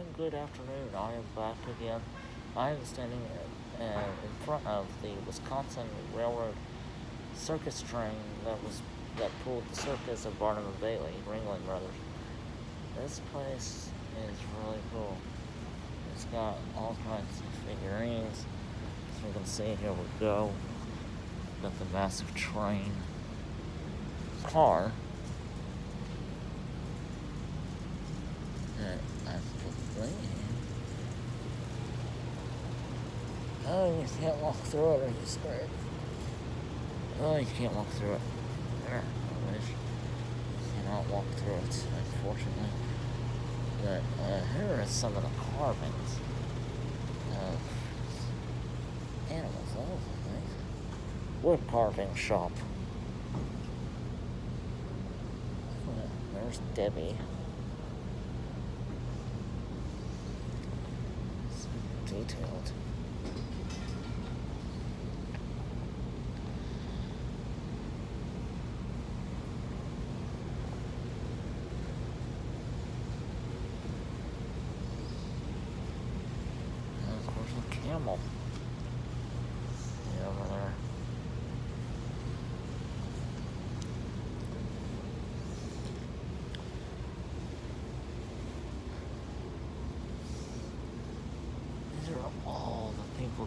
and good afternoon. I am back again. I am standing uh, in front of the Wisconsin Railroad circus train that was that pulled the circus of Barnum and Bailey, Ringling Brothers. This place is really cool. It's got all kinds of figurines. As you can see, here we go. Got the massive train car. That I believe. Oh, you can't walk through it, are you scared? Oh, you can't walk through it. There, I wish. You cannot walk through it, unfortunately. But uh, here are some of the carvings of animals. That was. Wood carving shop. There's Debbie. So detailed. Camel. See over there. These are all the people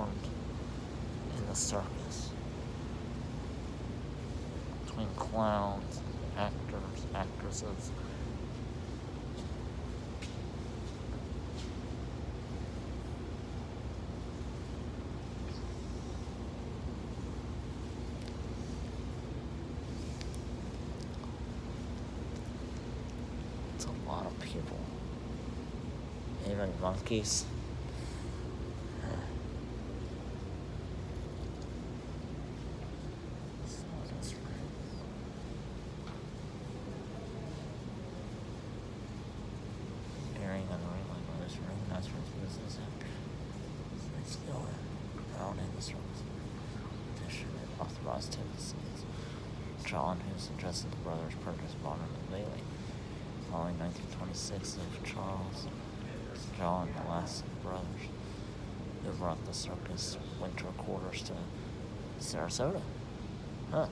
performed in the circus. Between clowns, actors, actresses. It's a lot of people. Even monkeys. So that's right. Airing on the Ringling Brothers Ring, that's for his business. It's going out in the service. Petition and authorized tendencies. John, who suggested the brothers purchase Barnum and Bailey. Following 1926 of Charles John, the last of the brothers, who brought the circus winter quarters to Sarasota. Huh.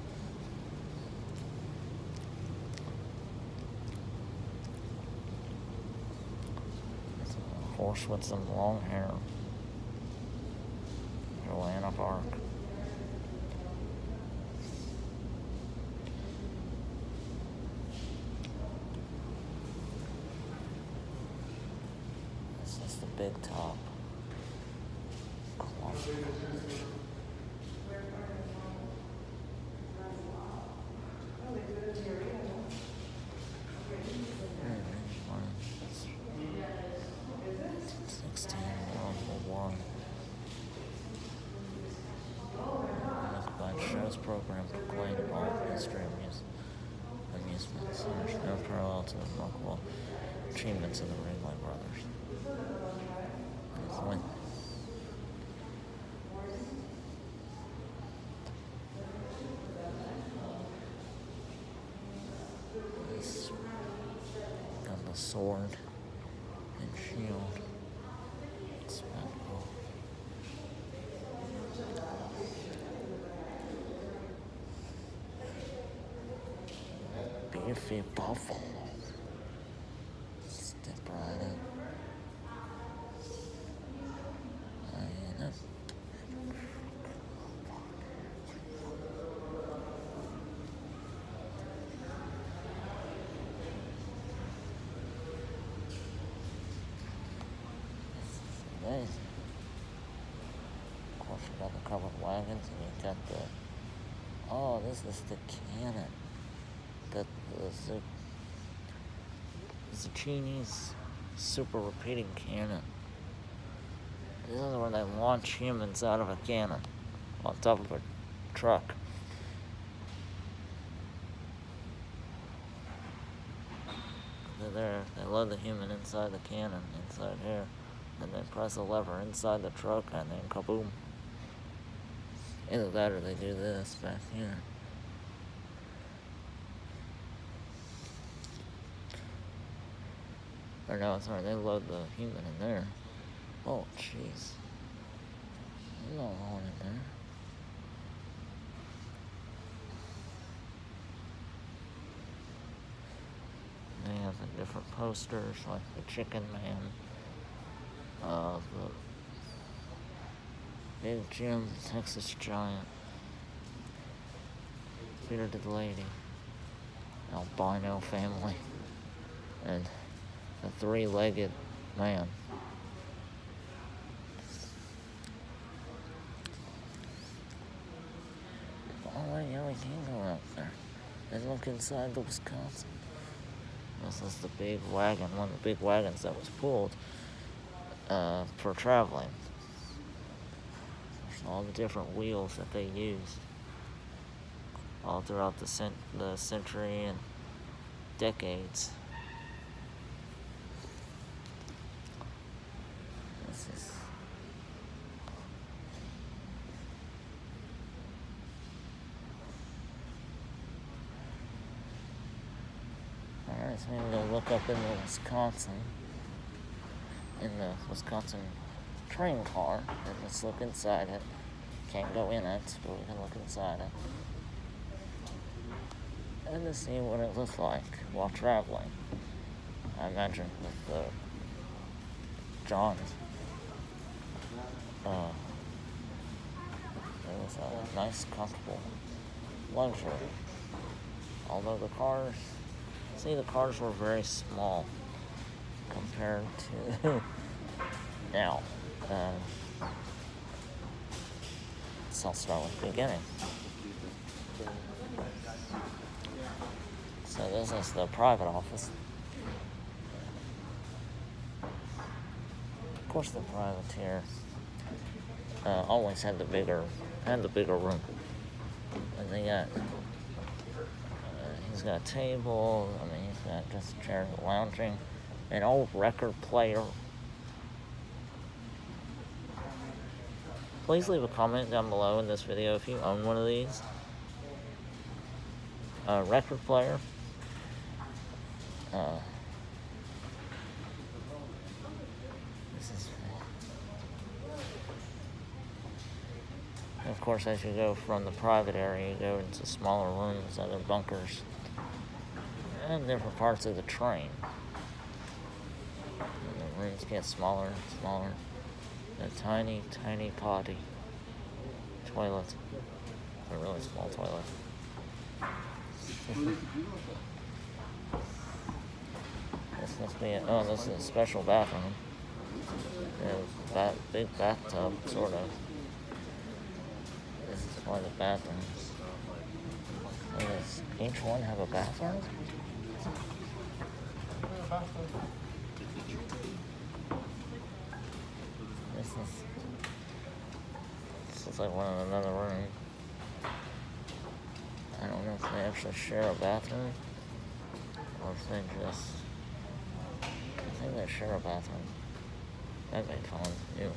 It's a horse with some long hair. Joanna Park. This is the big top. Clock. Shows program proclaimed all history amuse, amusements. There's no parallel to the remarkable achievements of the Ringling Brothers. Got the sword and shield. Beefy buffalo. Step right up. Amazing. Of course, you got the covered wagons, and you got the. Oh, this is the cannon that the Zu- Zacchini's super repeating cannon. This is where they launch humans out of a cannon on top of a truck. They're there, they load the human inside the cannon, inside here, and then press a lever inside the truck, and then kaboom. Either that or they do this back here. Or no, sorry, they load the human in there. Oh, jeez. There's no one in there. They have the different posters, like the Chicken Man, uh, the Big Jim, the Texas Giant, Bearded Lady, Albino Family, and the Three-Legged Man. Oh, wait, yeah, we can go out there and look inside the Wisconsin. This is the big wagon, one of the big wagons that was pulled uh, for traveling. All the different wheels that they used all throughout the, cent- the century and decades. This is So I'm gonna look up in the Wisconsin in the Wisconsin train car and let's look inside it. Can't go in it, but we can look inside it. And to see what it looks like while traveling. I imagine with the John's uh, it was a nice, comfortable luxury. Although the cars, see, the cars were very small compared to now. Uh, so I'll start with the beginning. So this is the private office. Of course, the privateer uh, always had the bigger had the bigger room. And they got he's got a table. I mean, he's got just chairs lounging. An old record player. Please leave a comment down below in this video if you own one of these. A record player. Uh, this is. Of course, as you go from the private area, you go into smaller rooms, other bunkers, and different parts of the train. And the rooms get smaller and smaller. A tiny, tiny potty toilet. A really small toilet. this must be a, oh, this is a special bathroom. A bat, big bathtub, sort of. This is one of the bathrooms. Does each one have a bathroom? This is. This is like one in another room. I don't know if they actually share a bathroom or if they just. I think they share a bathroom. That'd be fun, too.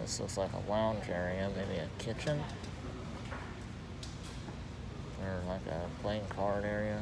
This looks like a lounge area, maybe a kitchen. Or like a playing card area.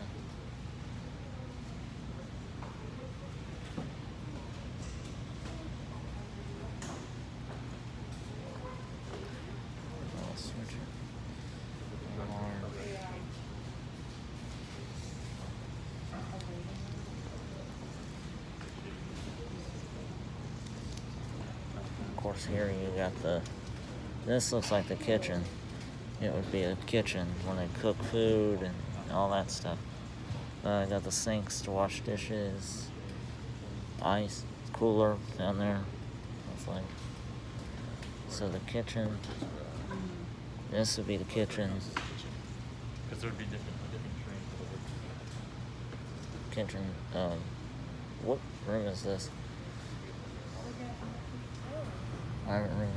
Of course, here you got the. This looks like the kitchen. It would be a kitchen when they cook food and all that stuff. Uh, I got the sinks to wash dishes, ice cooler down there. It's like so the kitchen. This would be the kitchen. Because there would be different, different trains. Kitchen. Um, what room is this? Private room.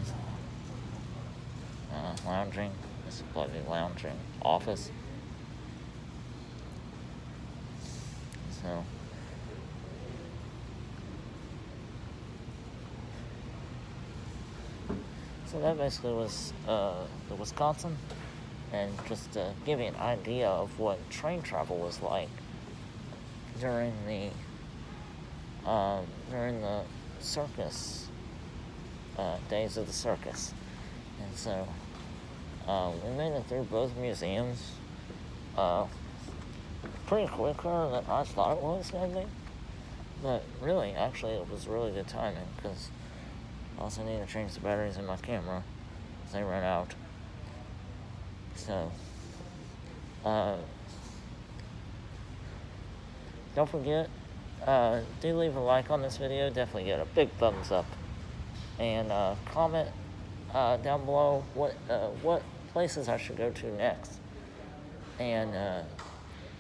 Uh, lounging. This is probably lounging. Office. So. So that basically was uh, the Wisconsin, and just to give you an idea of what train travel was like during the um, during the circus uh, days of the circus, and so we made it through both museums uh, pretty quicker than I thought it was gonna be. But really, actually, it was really good timing because I also need to change the batteries in my camera. They ran out. So, uh, don't forget, uh, do leave a like on this video. Definitely get a big thumbs up. And uh, comment uh, down below what, uh, what places I should go to next. And uh,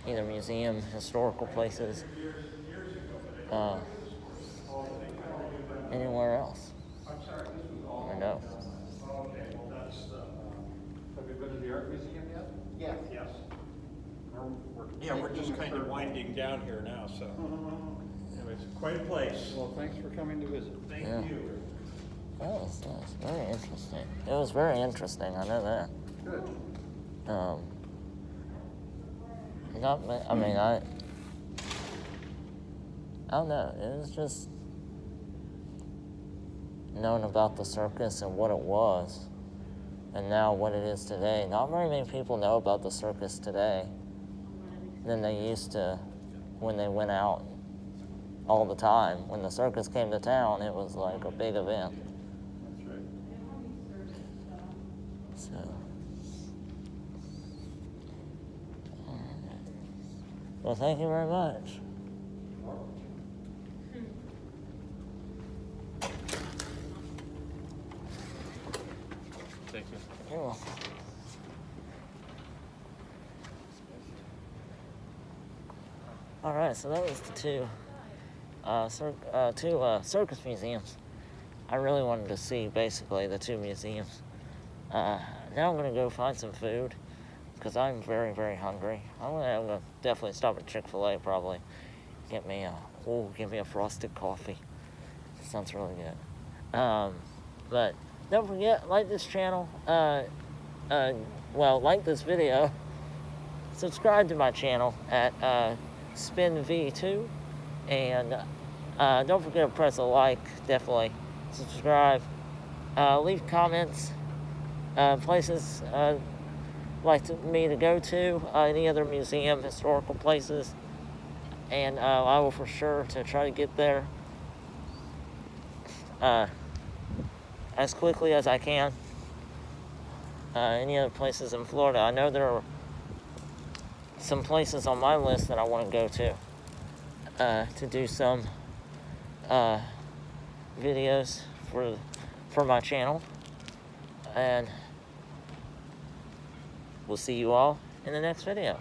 either museum, historical places, uh, anywhere else. I know. Okay, well, that's have you been to the art museum yet? Yeah. Yes. Yeah, we're just kind of winding down here now, so. Anyway, it's quite a place. Well, thanks for coming to visit. Thank Yeah. you. That was, that was very interesting. It was very interesting, I know that. Good. Um, not, I mean, I, I don't know. It was just knowing about the circus and what it was, and now what it is today. Not very many people know about the circus today than they used to when they went out all the time. When the circus came to town, it was like a big event. That's right. So. Well, thank you very much. Thank you. You're welcome. All right, so that was the two, uh, uh, two uh, circus museums. I really wanted to see basically the two museums. Uh, now I'm gonna go find some food because I'm very, very hungry. I'm gonna, I'm gonna definitely stop at Chick Fil A probably. Get me a, oh, give me a frosted coffee. Sounds really good. Um, but don't forget, like this channel. Uh, uh, well, like this video. Subscribe to my channel at uh, SpenVentures, and uh, don't forget to press a like. Definitely subscribe. Uh, leave comments. Uh, places uh, like to, me to go to. Uh, any other museum, historical places, and uh, I will for sure to try to get there. Uh, as quickly as I can. Uh, any other places in Florida? I know there are some places on my list that I want to go to uh, to do some videos for for my channel, and we'll see you all in the next video.